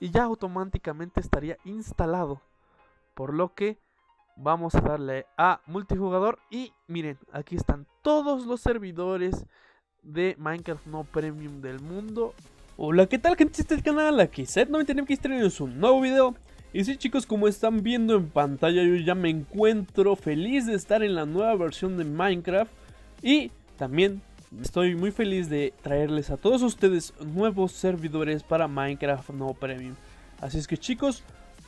y ya automáticamente estaría instalado. Por lo que vamos a darle a multijugador y miren, aquí están todos los servidores de Minecraft no premium del mundo. Hola, ¿qué tal gente? Este es el canal, aquí Set99 que en un nuevo video. Y sí chicos, como están viendo en pantalla, yo ya me encuentro feliz de estar en la nueva versión de Minecraft. Y también estoy muy feliz de traerles a todos ustedes nuevos servidores para Minecraft no premium. Así es que chicos,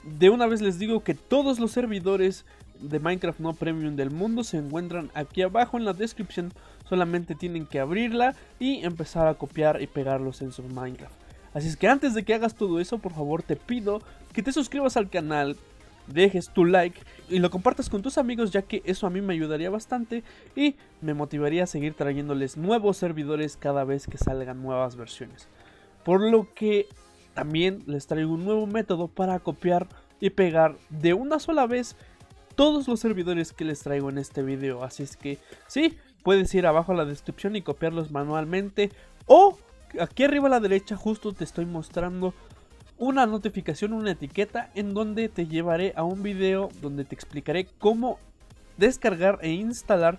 de una vez les digo que todos los servidores de Minecraft no premium del mundo se encuentran aquí abajo en la descripción. Solamente tienen que abrirla y empezar a copiar y pegarlos en su Minecraft. Así es que antes de que hagas todo eso, por favor te pido que te suscribas al canal, dejes tu like y lo compartas con tus amigos ya que eso a mí me ayudaría bastante y me motivaría a seguir trayéndoles nuevos servidores cada vez que salgan nuevas versiones. Por lo que también les traigo un nuevo método para copiar y pegar de una sola vez todos los servidores que les traigo en este video. Así es que sí, puedes ir abajo a la descripción y copiarlos manualmente. O aquí arriba a la derecha justo te estoy mostrando una notificación, una etiqueta en donde te llevaré a un video donde te explicaré cómo descargar e instalar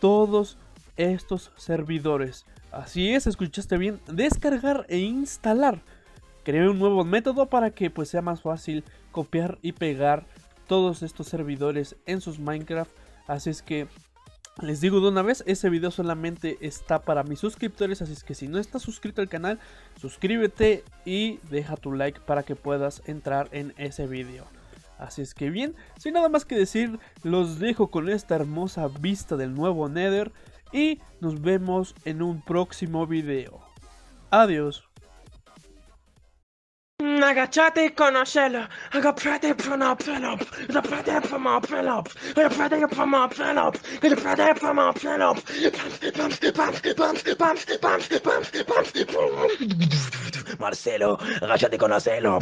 todos estos servidores. Así es, escuchaste bien, descargar e instalar. Creé un nuevo método para que pues sea más fácil copiar y pegar todos estos servidores en sus Minecraft. Así es que les digo de una vez, ese video solamente está para mis suscriptores, así es que si no estás suscrito al canal, suscríbete y deja tu like para que puedas entrar en ese video. Así es que bien, sin nada más que decir, los dejo con esta hermosa vista del nuevo Nether y nos vemos en un próximo video. Adiós. Agachate y conocelo. Agaprate prono prenop. Agaprate promo prenop. Agaprate promo prenop. Agaprate promo prenop. Marcelo, agachate y conocelo.